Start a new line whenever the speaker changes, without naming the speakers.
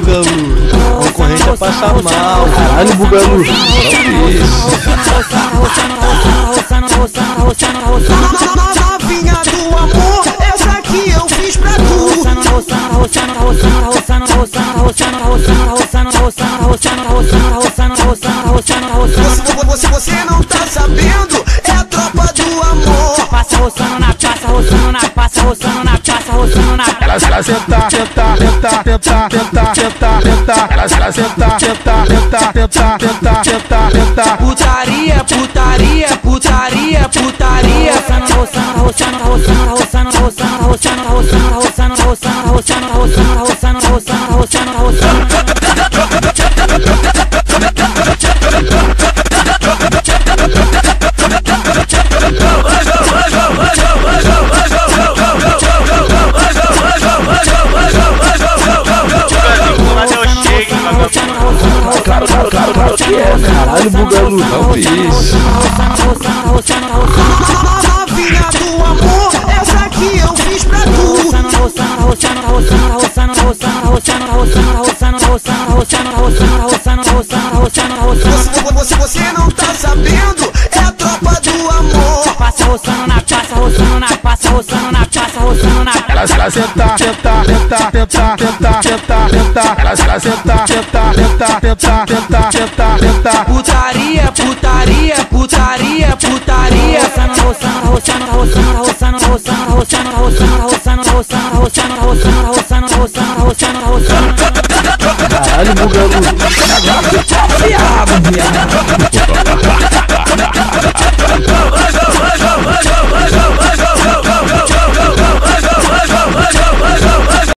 Bugalu. Concorrente a passar mal.
Caralho, Bugalu.
Novinha do amor, essa aqui eu fiz pra tu. Você, você, você não tá sabendo, é a tropa do amor.
Ela, ela senta, senta, senta, senta, senta, senta, senta. Ela, ela senta, senta, senta, senta, senta, senta, senta.
Putaria, putaria, putaria, putaria. Roçando, roçando, roçando, roçando, roçando, roçando, roçando, roçando, roçando, roçando, roçando, roçando, roçando, roçando, roçando.
Claro, claro, claro, claro que é. Caralho, Bugalu.
Não fiz.
Novinha do amor, essa aqui eu fiz pra tu. Você, você, você não tá sabendo, é a tropa do amor.
Passa roçando na praça, roçando na praça, roçando na praça, roçando na praça.
Ela, ela senta, senta, senta, senta, senta, senta, senta. Ela, ela senta, senta, senta, senta, senta, senta, senta.
Putaria, putaria, putaria, putaria. Roçando, roçando, roçando, roçando, roçando, roçando, roçando, roçando, roçando, roçando, roçando, roçando, roçando, roçando, roçando.
Caralho, Bugalu. Viado, viado.